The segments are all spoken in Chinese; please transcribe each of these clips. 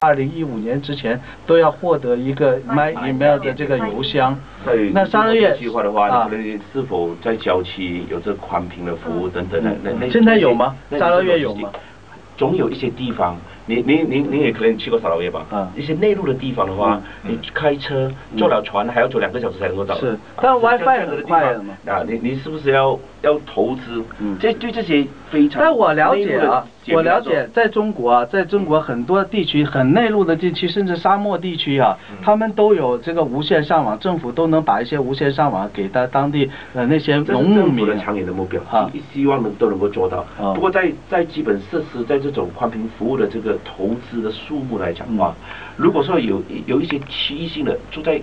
二零一五年之前都要获得一个 My Email 的这个邮箱。对，那三个月计划的话，啊可能是否在郊区有这宽频的服务等等的，那那现在有吗三个月有吗？总有一些地方，你你你你也可能去过沙捞越吧？嗯一些内陆的地方的话，你开车坐了船还要走两个小时才能够到。是啊但 WiFi 很快的嘛啊，你你是不是要要投资？嗯这对这些非常。但我了解啊，我了解，在中国啊，在中国很多地区，很内陆的地区，甚至沙漠地区啊，嗯他们都有这个无线上网，政府都能把一些无线上网给到当地呃那些农牧是政府的民。长远的目标，啊希希望能都能够做到。啊不过在在基本设施在这种宽频服务的这个投资的数目来讲的话，嗯如果说有有一些区域性的住在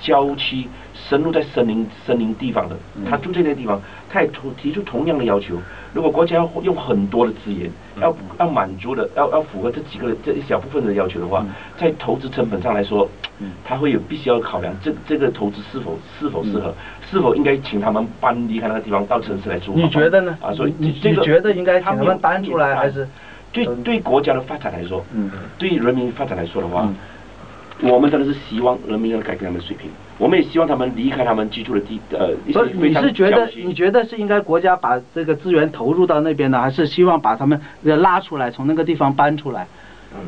郊区、深入在森林森林地方的，嗯他住这些地方，他也提提出同样的要求。如果国家要用很多的资源，嗯要要满足的，要要符合这几个这一小部分的要求的话，在投资成本上来说嗯，他会有必须要考量这这个投资是否是否适合，嗯是否应该请他们搬离开那个地方到城市来住。你觉得呢？啊，所以你这个你觉得应该请他们搬出来，还是？对对国家的发展来说，嗯。对人民发展来说的话嗯，我们真的是希望人民要改变他们的水平，我们也希望他们离开他们居住的地呃一些所以你是觉得你觉得是应该国家把这个资源投入到那边呢，还是希望把他们呃拉出来，从那个地方搬出来？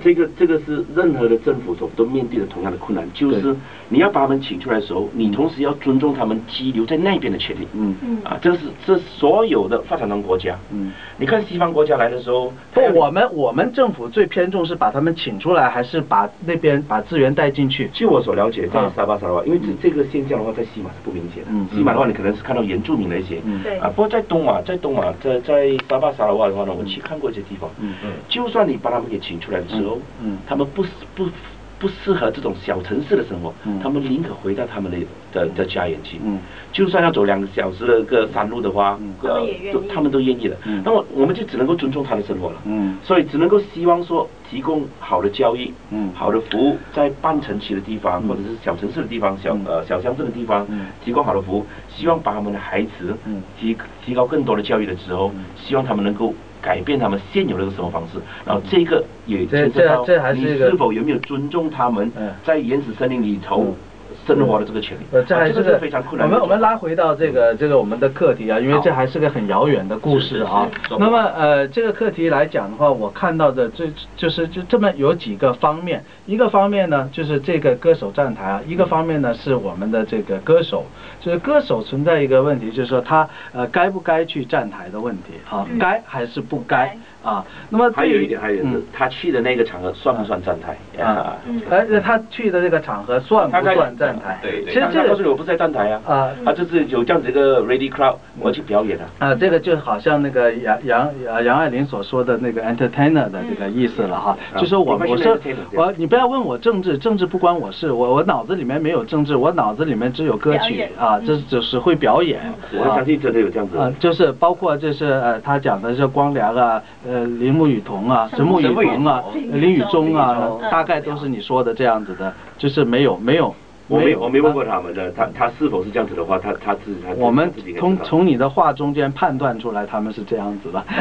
这个这个是任何的政府所都面对的同样的困难，就是你要把他们请出来的时候，你同时要尊重他们居留在那边的权利。嗯嗯啊，这是这所有的发展中国家。嗯。你看西方国家来的时候，不，我们我们政府最偏重是把他们请出来，还是把那边把资源带进去？据我所了解，在啊沙巴沙拉瓦，因为这这个现象的话，在西马是不明显的。嗯西马的话，你可能是看到原住民的一些。嗯对啊，不过在东马，在东马，在在沙巴沙拉瓦的话呢，我去看过一些地方。嗯嗯。就算你把他们给请出来的时候，嗯。嗯。他们不不不适合这种小城市的生活，嗯。他们宁可回到他们的的的家园去。嗯。就算要走两个小时的个山路的话，嗯。呃他们也愿意。都他们都愿意的。嗯。那么我们就只能够尊重他的生活了。嗯。所以只能够希望说提供好的教育，嗯。好的服务，在半城区的地方、嗯。或者是小城市的地方、小嗯。呃小乡镇的地方，嗯。提供好的服务，希望把他们的孩子嗯。提提高更多的教育的时候，嗯。希望他们能够改变他们现有的生活方式，然后这个也牵涉到你是否有没有尊重他们嗯。在原始森林里头嗯生活的这个权利，呃，这还是个非常困难我们我们拉回到这个这个我们的课题啊，因为这还是个很遥远的故事啊。那么呃，这个课题来讲的话，我看到的这就是就这么有几个方面。一个方面呢，就是这个歌手站台啊；一个方面呢，是我们的这个歌手，就是歌手存在一个问题，就是说他呃该不该去站台的问题。啊，嗯。该还是不该啊？那么还有一点，还有一点是嗯，他去的那个场合算不算站台啊嗯。而且他去的那个场合算不算站台？对对，其实这个他告诉你我不在站台啊，啊。啊，就是有这样子一个 ready crowd，我去表演啊。啊，这个就好像那个杨杨呃杨爱玲所说的那个 entertainer 的这个意思了哈，嗯。就是我啊我是我你不要问我政治，政治不关我事，我我脑子里面没有政治，我脑子里面只有歌曲啊，这只是会表演。啊我相信真的有这样子。啊，就是包括就是呃，他讲的是光良啊，呃，铃木雨桐啊，神木雨桐啊，林雨中啊大概都是你说的这样子的，就是没有没有。我没有我没问过啊他们的，他他是否是这样子的话，他他自己他我们从从你的话中间判断出来，他们是这样子的。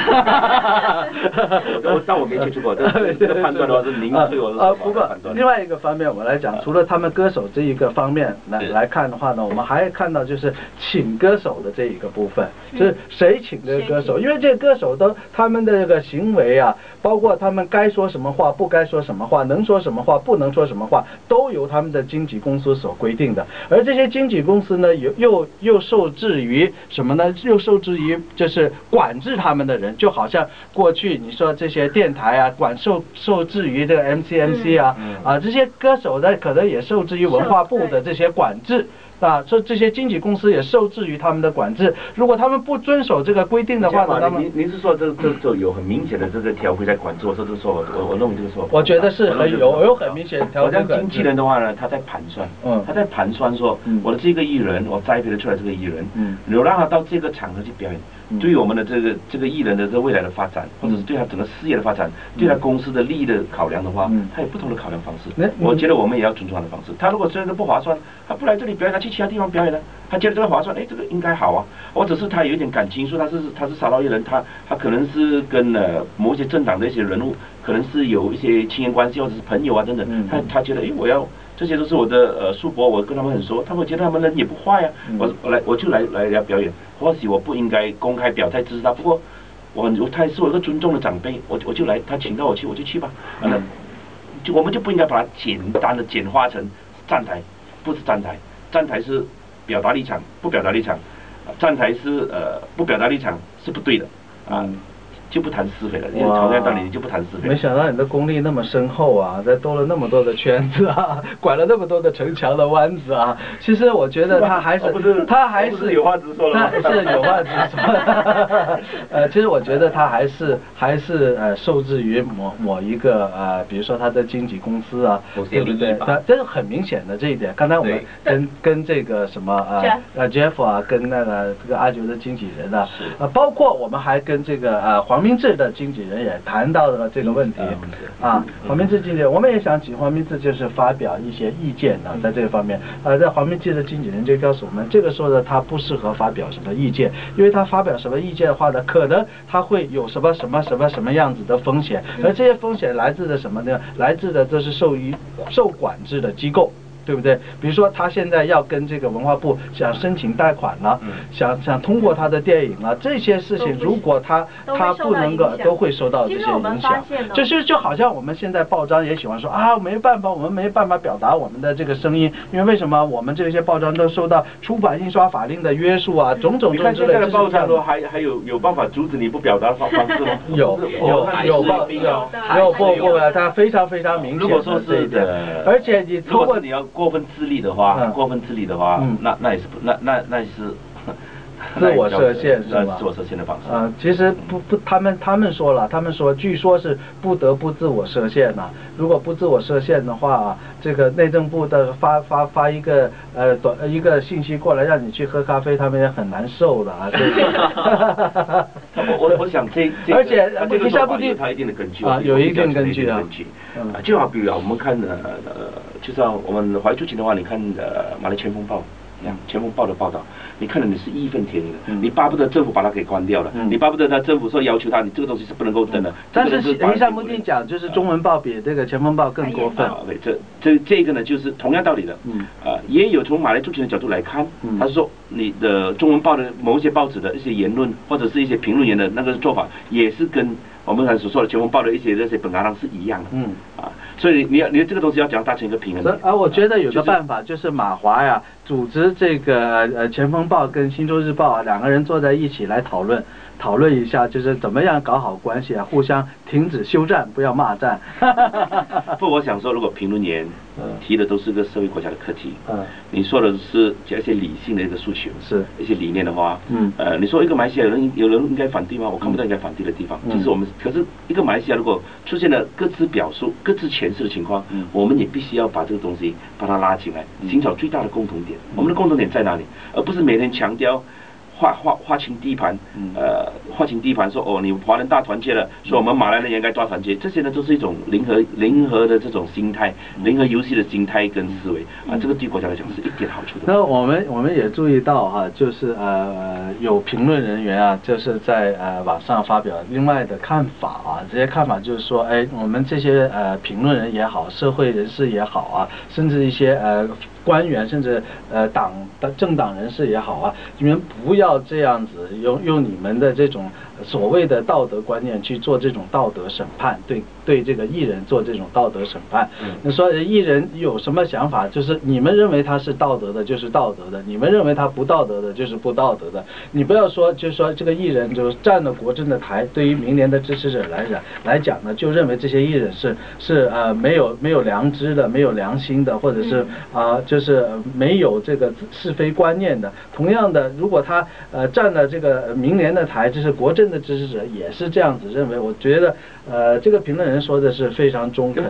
我但我没接触过，这个判断的话是您对我是啊，什不过么判断？另外一个方面，我来讲，除了他们歌手这一个方面来来看的话呢，我们还看到就是请歌手的这一个部分，就是谁请这个歌手，因为这个歌手都他们的这个行为啊，包括他们该说什么话，不该说什么话，能说什么话，不能说什么话，都由他们的经纪公司所规定的。而这些经纪公司呢，又又又受制于什么呢？又受制于就是管制他们的人，就好像过去你说这些电台啊，管受受制于这个 MCMC 啊，嗯啊这些歌手呢，可能也受制于文化部的这些管制。啊，所以这些经纪公司也受制于他们的管制。如果他们不遵守这个规定的话呢，他们您您是说这这这有很明显的这个条规在管制我说这个说法，我我认为这个说法我觉得是很有有很明显的条规管制经纪人的话呢，他在盘算，嗯他在盘算说嗯，我的这个艺人，我栽培的出来这个艺人，嗯流让他到这个场合去表演，对于我们的这个这个艺人的这未来的发展，或者是对他整个事业的发展，对他公司的利益的考量的话，他有不同的考量方式。我觉得我们也要尊重他的方式。他如果真的不划算，他不来这里表演，他去其他地方表演呢？他觉得这个划算，哎，这个应该好啊。或者是他有一点感情，说他是他是沙捞艺人，他他可能是跟呃某些政党的一些人物，可能是有一些亲缘关系，或者是朋友啊等等。他他觉得，哎，我要。这些都是我的呃叔伯，我跟他们很熟，他们觉得他们人也不坏呀。我我来我就来来来表演，或许我不应该公开表态支持他，不过我我他是我一个尊重的长辈，我我就来，他请到我去我就去吧。完嗯，就我们就不应该把它简单的简化成站台，不是站台，站台是表达立场，不表达立场，站台是呃不表达立场是不对的啊。就不谈是非了，因为从那道理就不谈是非。没想到你的功力那么深厚啊，再兜了那么多的圈子啊，拐了那么多的城墙的弯子啊。其实我觉得他还是，他还是有话直说了，他是有话直说。呃，其实我觉得他还是还是呃受制于某某一个呃，比如说他的经纪公司啊，对不对？他这是很明显的这一点。刚才我们跟跟这个什么呃呃 Jeff 啊，跟那个这个阿九的经纪人啊，呃，包括我们还跟这个呃黄。明志的经纪人也谈到了这个问题啊，黄明志经纪人，我们也想请黄明志就是发表一些意见呢，在这个方面，呃，在黄明志的经纪人就告诉我们，这个时候呢，他不适合发表什么意见，因为他发表什么意见的话呢，可能他会有什么什么什么什么样子的风险，而这些风险来自的什么呢？来自的都是受于受管制的机构。对不对？比如说他现在要跟这个文化部想申请贷款了，想想通过他的电影了，这些事情如果他他不能够都会受到这些影响。就是就好像我们现在报章也喜欢说啊，没办法，我们没办法表达我们的这个声音，因为为什么我们这些报章都受到出版印刷法令的约束啊，种种种之类的。报章说还还有有办法阻止你不表达方方式吗？有有有报有有不不，他非常非常明显。如果说是的，而且你通过你要。过分自立的话，过分自立的话，那那也是不，那那那是 自我设限是吧？自我设限的方式。啊，其实不不，他们他们说了，他们说，据说是不得不自我设限呐。如果不自我设限的话，这个内政部的发发发一个呃短一个信息过来，让你去喝咖啡，他们也很难受的啊。我我我想这这而且这个说法有它一定的根据啊，有一定根据啊。就好比啊，我们看呃呃，就像我们怀旧情的话，你看呃《马来前锋报》。前锋报的报道，你看了你是义愤填膺的，你巴不得政府把它给关掉了，你巴不得他政府说要求他，你这个东西是不能够登的。但是林善木定讲，就是中文报比这个前锋报更过分。对，这这这个呢，就是同样道理的。嗯。啊，也有从马来足球的角度来看，他是说你的中文报的某一些报纸的一些言论，或者是一些评论员的那个做法，也是跟。我们很所说的《前锋报》的一些这些本阿郎是一样的，嗯啊，所以你要你这个东西要怎样达成一个平衡？而我觉得有个办法，就是马华呀，组织这个呃《前锋报》跟《新洲日报》啊两个人坐在一起来讨论。讨论一下，就是怎么样搞好关系啊？互相停止休战，不要骂战。不，我想说，如果评论员提的都是个社会国家的课题，嗯，你说的是一些理性的一个诉求，是一些理念的话，嗯，呃，你说一个马来西亚人有人应该反对吗？我看不到应该反对的地方。就是我们，可是一个马来西亚如果出现了各自表述、各自诠释的情况，嗯，我们也必须要把这个东西把它拉进来，寻找最大的共同点。我们的共同点在哪里？而不是每天强调。划划划清地盘，呃，划清地盘，说哦，你华人大团结了，说我们马来人也应该大团结，这些呢都是一种零和零和的这种心态，零和游戏的心态跟思维。啊，这个对国家来讲是一点好处都没有。那我们我们也注意到哈，就是呃有评论人员啊，就是在呃网上发表另外的看法啊，这些看法就是说，哎，我们这些呃评论人也好，社会人士也好啊，甚至一些呃。官员甚至呃党的政党人士也好啊，你们不要这样子用用你们的这种所谓的道德观念去做这种道德审判，对对这个艺人做这种道德审判。你说艺人有什么想法？就是你们认为他是道德的，就是道德的；你们认为他不道德的，就是不道德的。你不要说，就是说这个艺人就是站了国政的台，对于明年的支持者来讲来讲呢，就认为这些艺人是是呃没有没有良知的，没有良心的，或者是啊。就是没有这个是非观念的。同样的，如果他呃站了这个明年的台，这是国政的支持者，也是这样子认为。我觉得呃这个评论人说的是非常中肯。